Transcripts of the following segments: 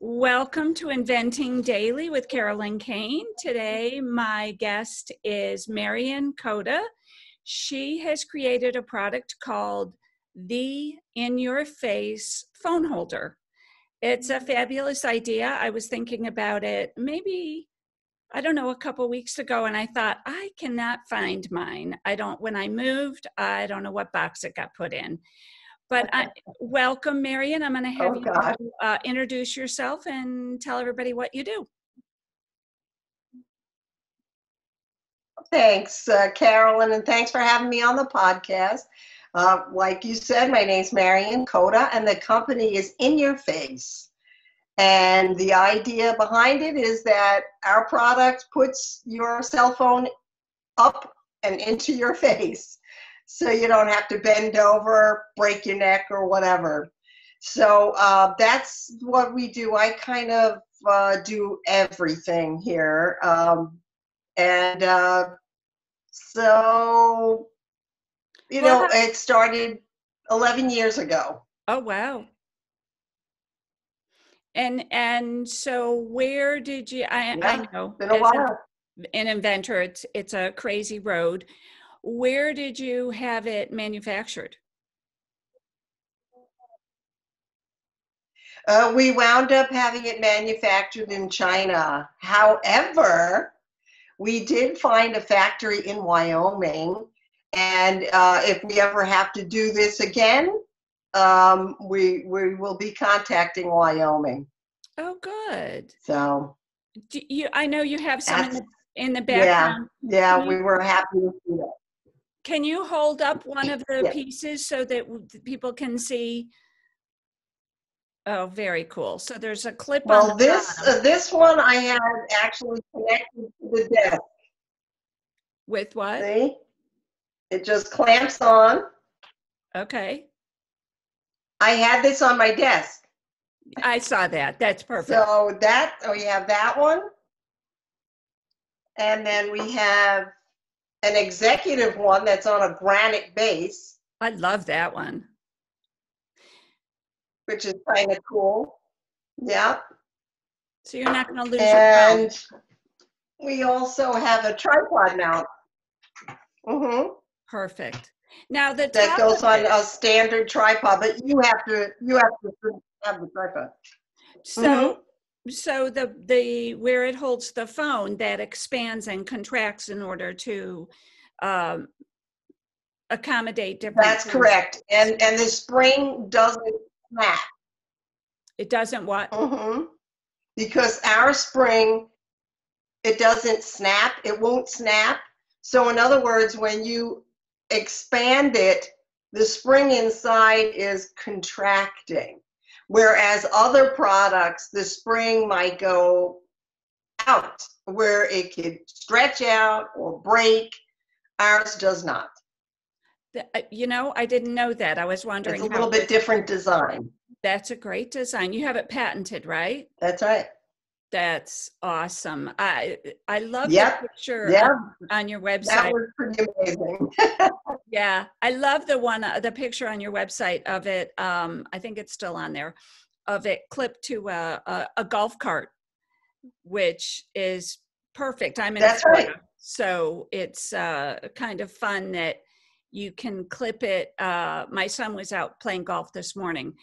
Welcome to Inventing Daily with Carolyn Keane. Today, my guest is Marion Kohte. She has created a product called the In Your Face phone holder. It's a fabulous idea. I was thinking about it maybe I don't know, a couple weeks ago, and I thought, I cannot find mine. I don't, when I moved, I don't know what box it got put in. But I, welcome, Marion. I'm going to have Oh, you uh, introduce yourself and tell everybody what you do. Thanks, uh, Carolyn, and thanks for having me on the podcast. Uh, like you said, my name's Marion Kohte, and the company is In Your Face. And the idea behind it is that our product puts your cell phone up and into your face. So you don't have to bend over, break your neck, or whatever. So uh, that's what we do. I kind of uh, do everything here. Um, and uh, so, you Well, know, it started 11 years ago. Oh, wow. And and so where did you I, I know Been a- while. an inventor it's it's a crazy road. Where did you have it manufactured? Uh, we wound up having it manufactured in China. However, we did find a factory in Wyoming. And uh, if we ever have to do this again, um, we, we will be contacting Wyoming. Oh, good. So, Do you I know you have some in the, in the yeah. background. yeah, you- we were happy to see that. Can you hold up one of the Yeah. pieces so that people can see? Oh, very cool. So there's a clip on Well, the this uh, this one I have actually connected to the desk. with what? See, it just clamps on. Okay. I had this on my desk. I saw that. That's perfect. So that oh, we have that one, and then we have an executive one that's on a granite base, I love that one. which is kind of cool. Yeah, So you're not going to lose your phone. and we also have a tripod mount. Mm-hmm. Perfect. Now the that goes on it- a standard tripod, but you have to you have to have the tripod. so mm-hmm. So the the where it holds the phone that expands and contracts in order to um, accommodate different. That's things. correct, and and the spring doesn't snap. It doesn't what? hmm Because our spring, it doesn't snap. It won't snap. So in other words, when you expand it, the spring inside is contracting. Whereas other products, the spring might go out where it could stretch out or break. Ours does not. Uh, You know, I didn't know that. I was wondering. It's a little bit different design. That's a great design. You have it patented, right? That's right. That's awesome. I I love Yep. the picture Yeah, on, your that website. was pretty amazing. Yeah, I love the one, uh, the picture on your website of it. Um, I think it's still on there, of it clipped to a, a, a golf cart, which is perfect. I'm in That's right. So it's uh, kind of fun that you can clip it. Uh, my son was out playing golf this morning.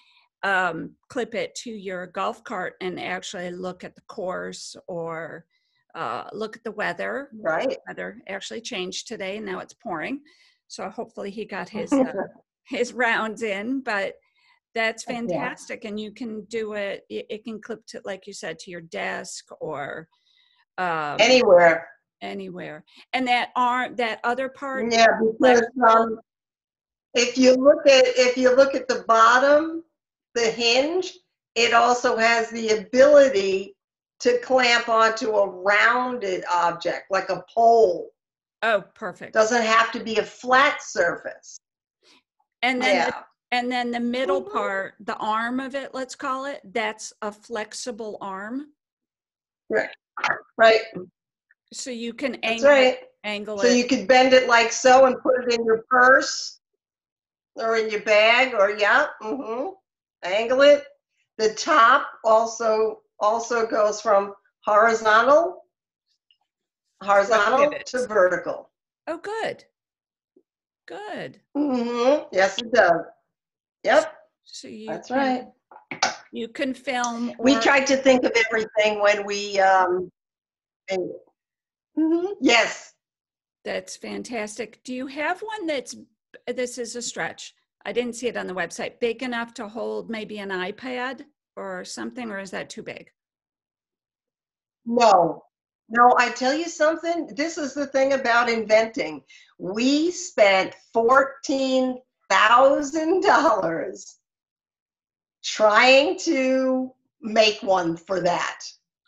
Um, clip it to your golf cart and actually look at the course or uh, look at the weather Right. The weather actually changed today and now it's pouring so hopefully he got his uh, his rounds in but that's Yeah. fantastic and you can do it it it can clip to like you said to your desk or um, Anywhere. anywhere and that arm that other part Yeah, because um, if you look at if you look at the bottom, the hinge, it also has the ability to clamp onto a rounded object like a pole. oh perfect Doesn't have to be a flat surface. and then the, and then the middle Mhm. part the arm of it let's call it that's a flexible arm right. Right. so you can angle, right. angle So it you could bend it like so and put it in your purse, or in your bag, or yeah, mm-hmm. Angle it. The top also also goes from horizontal horizontal to vertical. Oh, good. Good. Mm-hmm. Yes, it does. Yep. So you That's can, right. You can film. We or- tried to think of everything when we um and- Mhm. yes. That's fantastic. Do you have one that's, this is a stretch. I didn't see it on the website, big enough to hold maybe an iPad or something, or is that too big? No. No, I tell you something, this is the thing about inventing. We spent fourteen thousand dollars trying to make one for that.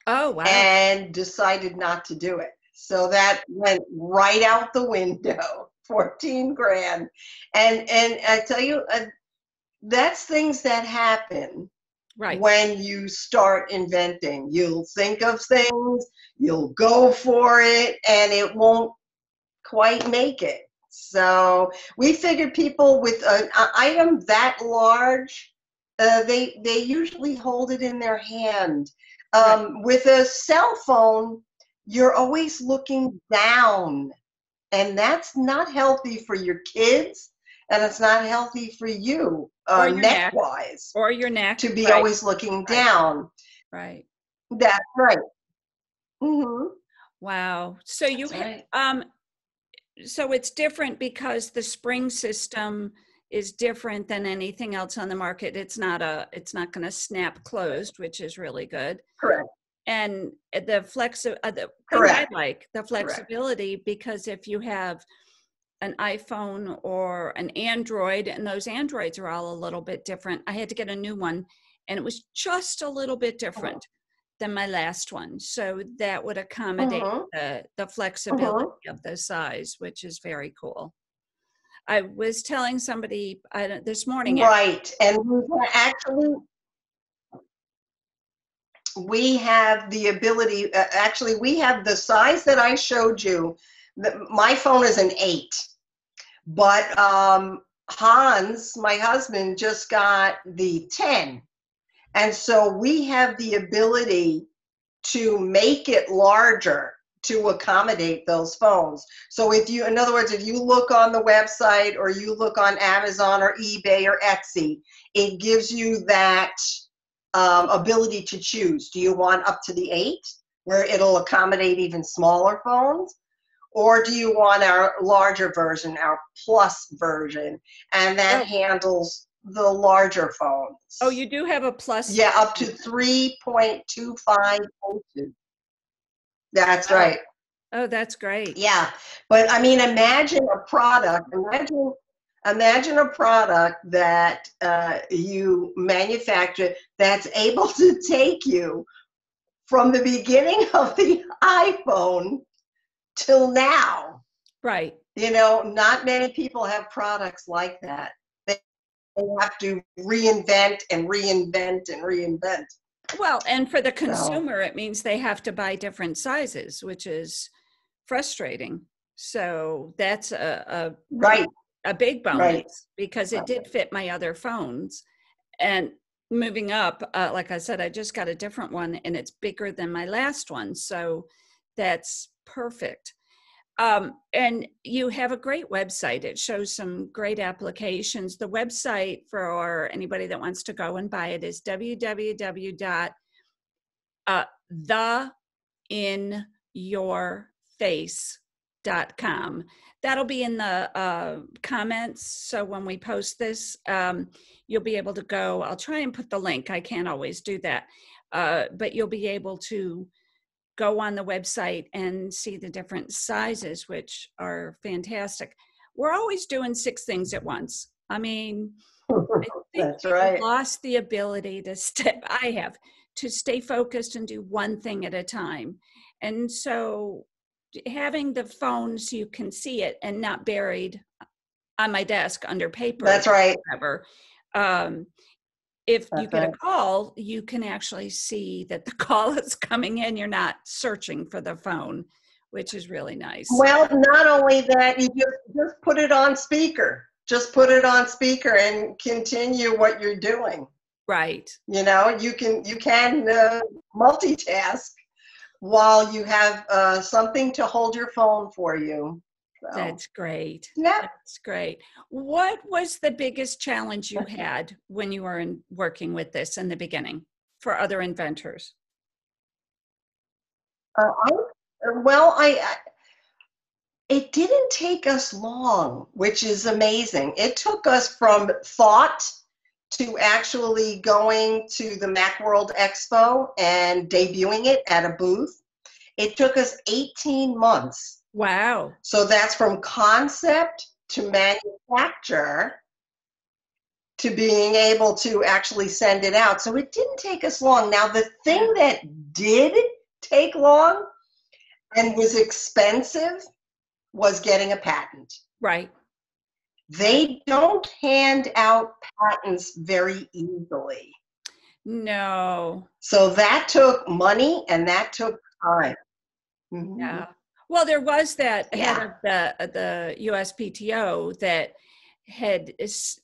Oh, wow. and decided not to do it. So that went right out the window, 14 grand. And and I tell you, uh, that's things that happen Right. when you start inventing. You'll think of things, you'll go for it, and it won't quite make it. So we figured people with an item that large, uh, they they usually hold it in their hand. Um, With a cell phone, you're always looking down, and that's not healthy for your kids, and it's not healthy for you uh, neck. neck wise Or your neck. to be right, always looking down. Right. That's right. mm-hmm. Wow. So you, That's right. um, so it's different because the spring system is different than anything else on the market. It's not a, it's not going to snap closed, which is really good. Correct. And uh, the flex uh, the thing I like the flexibility because if you have an iphone or an android and those androids are all a little bit different i had to get a new one and it was just a little bit different than my last one. So that would accommodate Mhm. the the flexibility of the size which is very cool. I was telling somebody I, this morning Right. And we can actually, we have the ability, uh, actually, we have the size that I showed you. The, my phone is an eight, but um, Hans, my husband, just got the 10. And so we have the ability to make it larger to accommodate those phones. So if you, in other words, if you look on the website or you look on Amazon or eBay or Etsy, it gives you that um, ability to choose. Do you want up to the eight, where it'll accommodate even smaller phones? Or do you want our larger version, our plus version, and that Oh. handles the larger phones? oh you do have a plus Yeah, up to 3.25 inches. That's Oh. right. oh that's great Yeah, but I mean, imagine a product. Imagine, imagine a product that uh, you manufacture that's able to take you from the beginning of the iPhone till now. right You know, not many people have products like that. They have to reinvent and reinvent and reinvent. Well, and for the consumer, it means they have to buy different sizes, which is frustrating. So that's a, Right. A, big bonus Right. because it did fit my other phones. And moving up, uh, like I said, I just got a different one and it's bigger than my last one. So that's perfect. Um, and you have a great website. It shows some great applications. The website for anybody that wants to go and buy it is www. The in your face.com. That'll be in the uh, comments. So when we post this, um, you'll be able to go. I'll try and put the link. I can't always do that. Uh, but you'll be able to go on the website and see the different sizes, which are fantastic. We're always doing six things at once. I mean, I think right. lost the ability to step. I have, to stay focused and do one thing at a time. And so having the phone so you can see it and not buried on my desk under paper That's right. whatever. Um, if you That's get a call, you can actually see that the call is coming in. You're not searching for the phone, which is really nice. Well, not only that, you just, just put it on speaker. just put it on speaker and continue what you're doing. Right. You know, you can you can uh, multitask while you have uh, something to hold your phone for you. So, That's great. yeah. That's great. What was the biggest challenge you had when you were in, working with this in the beginning for other inventors? Uh, I, well, I, I it didn't take us long, which is amazing. It took us from thought to actually going to the Macworld Expo and debuting it at a booth. It took us 18 months. Wow. So that's from concept to manufacture to being able to actually send it out. So it didn't take us long. Now, the thing that did take long and was expensive was getting a patent. Right. They don't hand out patents very easily. No. So that took money and that took time. Mhm. Yeah. Well, there was that head of the the USPTO that had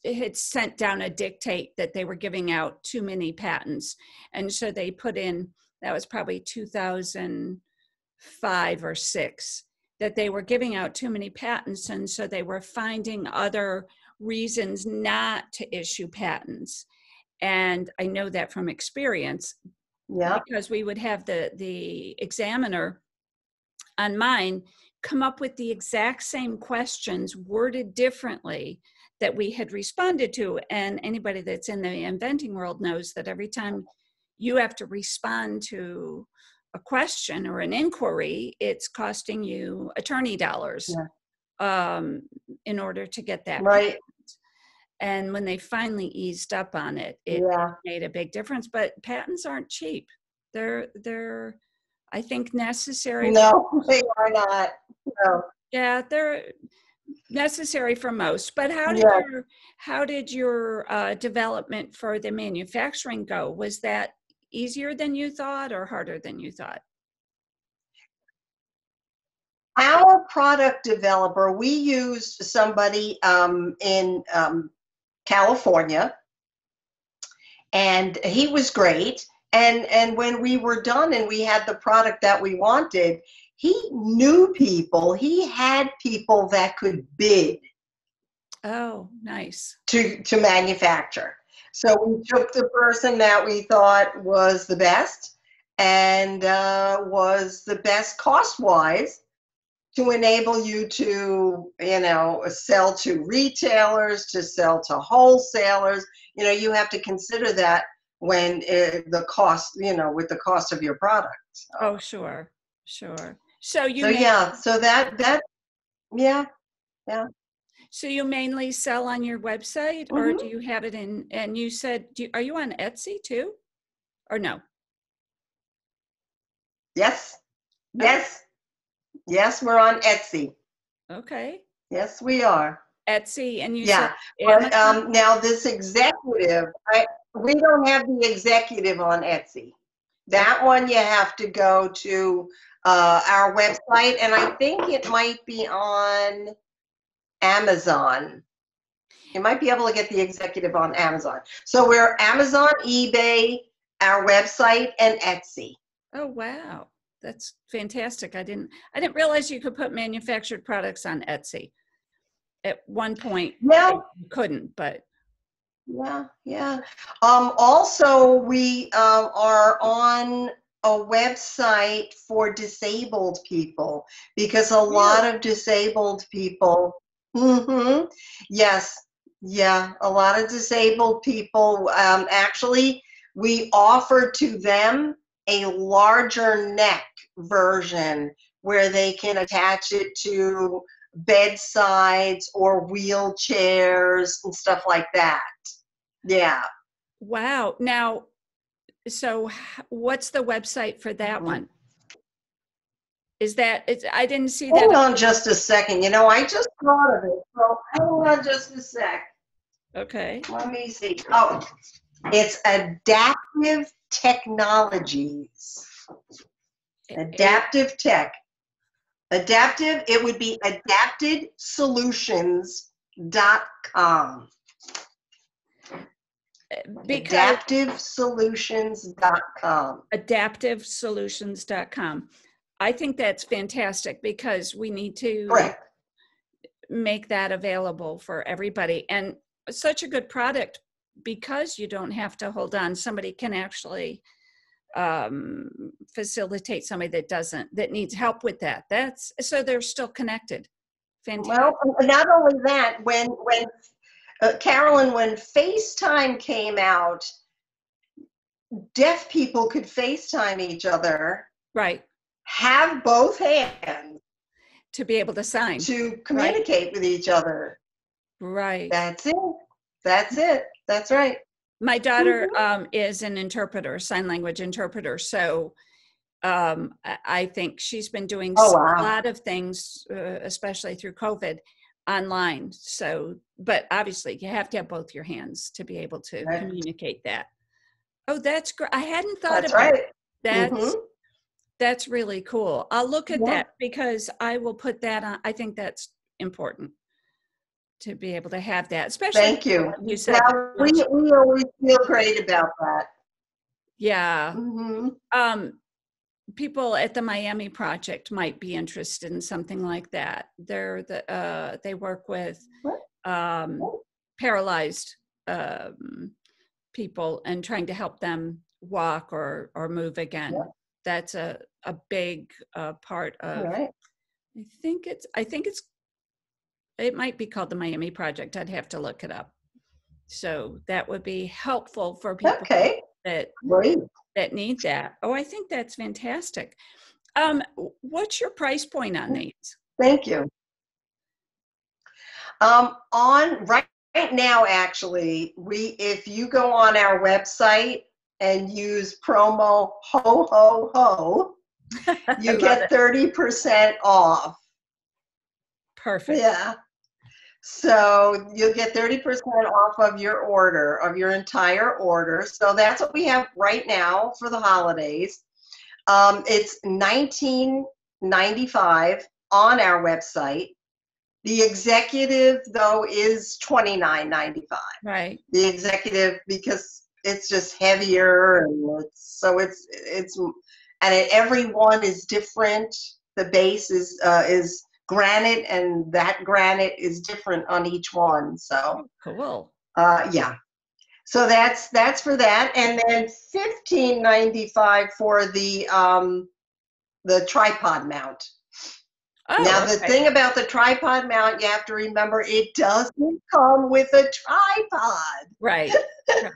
had sent down a dictate that they were giving out too many patents, and so they put in that was probably 2005 or six that they were giving out too many patents, and so they were finding other reasons not to issue patents. And I know that from experience Yeah. because we would have the the examiner on mine come up with the exact same questions worded differently that we had responded to and anybody that's in the inventing world knows that every time you have to respond to a question or an inquiry it's costing you attorney dollars um, in order to get that Right. and when they finally eased up on it it Yeah. made a big difference but patents aren't cheap they're they're i think necessary No, they are not. No. yeah they're necessary for most but how did Yeah. your how did your uh, development for the manufacturing go was that easier than you thought or harder than you thought Our product developer, we used somebody um, in um, California, and he was great. And and when we were done and we had the product that we wanted, he knew people. He had people that could bid oh nice to to manufacture. So we took the person that we thought was the best and uh, was the best cost wise to enable you to you know sell to retailers to sell to wholesalers. You know you have to consider that when uh, the cost you know with the cost of your product so, oh sure sure. So you so ma- yeah so that that Yeah. yeah so you mainly sell on your website or Mhm. do you have it in and you said do you, are you on etsy too or no? Yes. Yes. Yes we're on etsy. Okay. Yes we are. Etsy and you yeah said but um, now this executive I, we don't have the executive on etsy. That one you have to go to uh, our website and i think it might be on amazon you might be able to get the executive on amazon so we're amazon ebay our website and etsy Oh wow, that's fantastic! I didn't I didn't realize you could put manufactured products on Etsy. At one point, yeah you couldn't, but Yeah, yeah. Um, also, we um, are on a website for disabled people because a lot of disabled people. Hmm Yes, yeah, a lot of disabled people. Um, actually, we offer to them a larger neck version where they can attach it to bedsides or wheelchairs and stuff like that. Yeah. wow. Now, so what's the website for that one? Is that it's, I didn't see that. Hold on just a second. You know, I just thought of it. So hold on just a sec. Okay. Let me see. Oh, it's Adaptive Technologies. Adaptive Tech. Adaptive, it would be adapted solutions. Uh, because Adaptivesolutions.com. adaptivesolutions.com. I think that's fantastic because we need to Correct. make that available for everybody. And such a good product because you don't have to hold on somebody can actually um, facilitate somebody that doesn't that needs help with that. That's so they're still connected. Fantastic. Well, not only that, when when uh, Carolyn, when FaceTime came out, deaf people could FaceTime each other, right have both hands to be able to sign to communicate with each other. right That's it. That's it. That's right. my daughter Mhm. um, is an interpreter sign language interpreter so um, I, think she's been doing Oh, wow. a lot of things uh, especially through covid online so but obviously you have to have both your hands to be able to Right. communicate that oh that's great i hadn't thought That's about right. that's Mhm. That's really cool i'll look at Yeah. that because i will put that on i think that's important to be able to have that especially Thank you. you said we, we always feel great about that. yeah hmm um, people at the Miami project might be interested in something like that. They're the uh, they work with um, paralyzed um, people and trying to help them walk or or move again. That's a a big uh, part of. right. I think it's I think it's it might be called the Miami project. I'd have to look it up. So that would be helpful for people Okay. that Great. that need that. Oh, I think that's fantastic. Um, what's your price point on these? Thank you. Um, on right, right now, actually, we if you go on our website and use promo ho ho ho, you get thirty percent off. perfect. Yeah. So you'll get 30% off of your order, of your entire order. So that's what we have right now for the holidays. Um, it's 19.95 on our website. The executive though is 29.95. Right. The executive because it's just heavier and it's so it's it's and it, every one is different. The base is uh, is granite and that granite is different on each one. So Cool. uh, yeah. So that's that's for that, and then fifteen ninety five for the um, the tripod mount. Oh, now the okay. thing about the tripod mount, you have to remember it doesn't come with a tripod. right.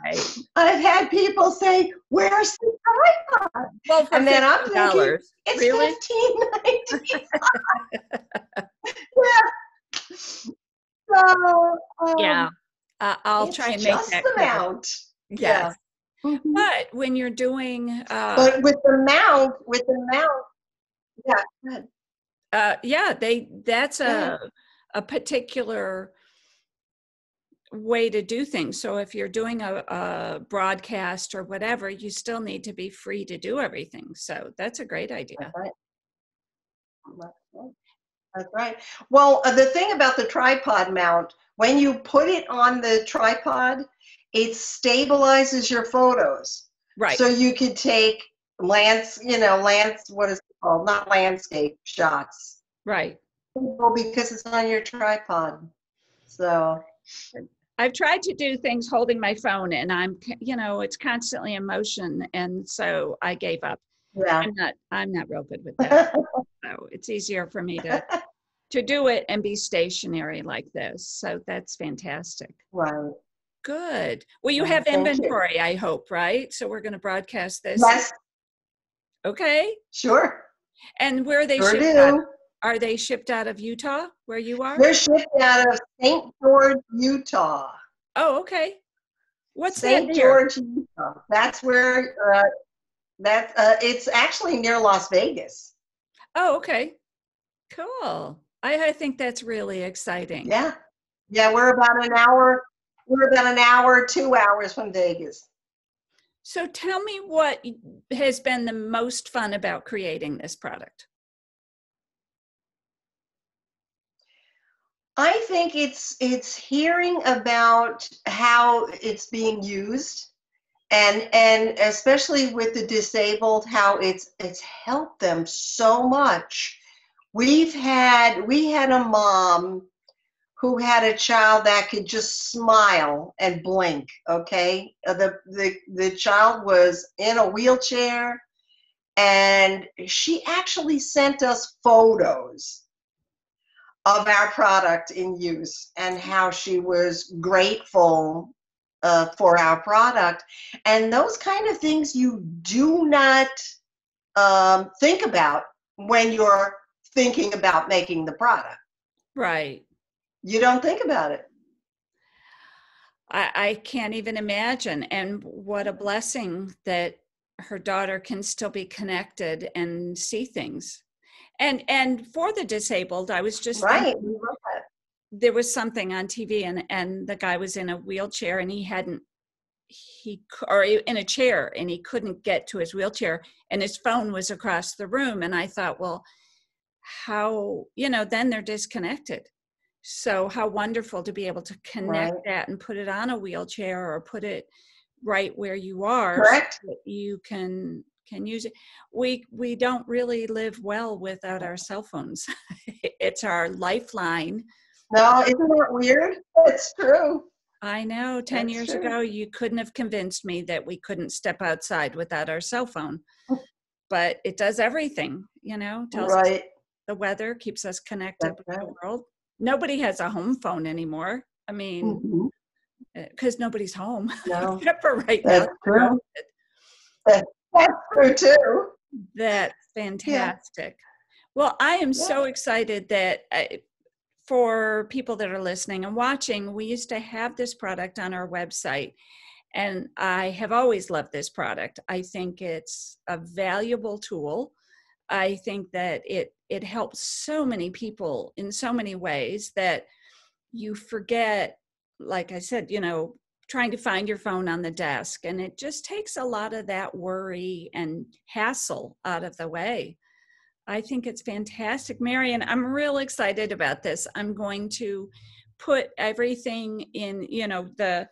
Right. I've had people say, "Where's the tripod?" Well, for And then I'm thinking. It's Really? fifteen ninety five. yeah. So um, Yeah. Uh, I'll try and make just that. the clear. mount. Yes. Mhm. But when you're doing, uh, But with the mount, with the mount, yeah. Uh, yeah, they that's a a particular way to do things. So if you're doing a, a broadcast or whatever, you still need to be free to do everything. So that's a great idea. That's right. That's right. That's right. Well, uh, the thing about the tripod mount, when you put it on the tripod, it stabilizes your photos. Right. So you could take Lance, you know, Lance, what is called? Not landscape shots. right. Well, because it's on your tripod. So, I've tried to do things holding my phone and I'm, you know, it's constantly in motion. And so I gave up. yeah. I'm not, I'm not real good with that. So it's easier for me to, to do it and be stationary like this. So that's fantastic. right. Good. Well, you have thank you. inventory, I hope, right? So we're going to broadcast this. Yes, Okay. sure. And where are they Sure shipped out? do. Are they shipped out of Utah, where you are? They're shipped out of St. George, Utah. Oh, okay. What's St. that? George, Utah. That's where uh, that's uh, it's actually near Las Vegas. Oh, okay. Cool. I, I think that's really exciting. Yeah, yeah. We're about an hour. We're about an hour, two hours from Vegas. So tell me what has been the most fun about creating this product. I think it's it's hearing about how it's being used and and especially with the disabled how it's it's helped them so much. We've had we had a mom who had a child that could just smile and blink, okay? Uh, the the the child was in a wheelchair and she actually sent us photos of our product in use and how she was grateful uh, for our product. And those kind of things you do not um, think about when you're thinking about making the product. Right. You don't think about it. I, I can't even imagine. And what a blessing that her daughter can still be connected and see things and and for the disabled i was just right there was something on tv and and the guy was in a wheelchair and he hadn't he or in a chair and he couldn't get to his wheelchair and his phone was across the room and i thought well how you know then they're disconnected so how wonderful to be able to connect right. that and put it on a wheelchair or put it right where you are correct so you can can use it we we don't really live well without our cell phones it's our lifeline no isn't that weird it's true i know 10 That's years true. ago you couldn't have convinced me that we couldn't step outside without our cell phone but it does everything you know tells right. us the weather keeps us connected That's with right. the world nobody has a home phone anymore i mean mm-hmm because uh, nobody's home no. except for right That's now. True. That's true too. That's fantastic. Yeah. Well, I am yeah. so excited that I, uh, for people that are listening and watching, we used to have this product on our website. And I have always loved this product. I think it's a valuable tool. I think that it it helps so many people in so many ways that you forget like I said, you know, trying to find your phone on the desk. And it just takes a lot of that worry and hassle out of the way. I think it's fantastic. Marion, I'm real excited about this. I'm going to put everything in, you know, the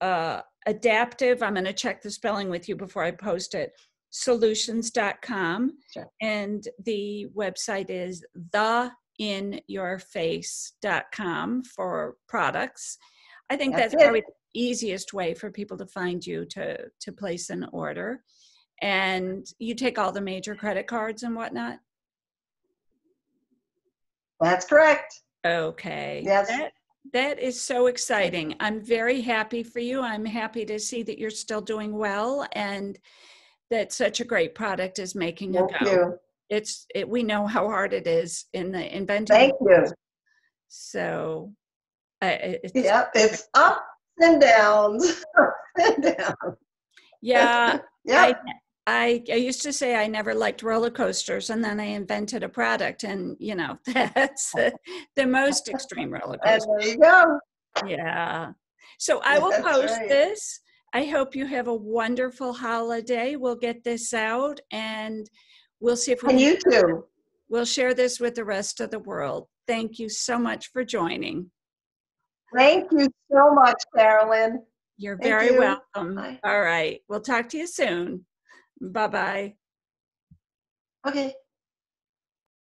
uh, adaptive. I'm going to check the spelling with you before I post it. Solutions.com. Sure. And the website is theinyourface.com for products I think that's, that's probably the easiest way for people to find you to to place an order. And you take all the major credit cards and whatnot. That's correct. Okay. Yes. That, that is so exciting. I'm very happy for you. I'm happy to see that you're still doing well and that such a great product is making Thank a go. You. It's it, we know how hard it is in the inventing. Thank you. So it's, yep, it's up and downs, up and down. Yeah, yeah. I, I, used to say I never liked roller coasters, and then I invented a product, and you know that's the most extreme roller coaster. There you go. Yeah. So I will that's post right. this. I hope you have a wonderful holiday. We'll get this out, and we'll see if we. And you too. We'll share this with the rest of the world. Thank you so much for joining. Thank you so much, Carolyn. You're Thank very you. welcome. Bye. All right. We'll talk to you soon. Bye bye. Okay.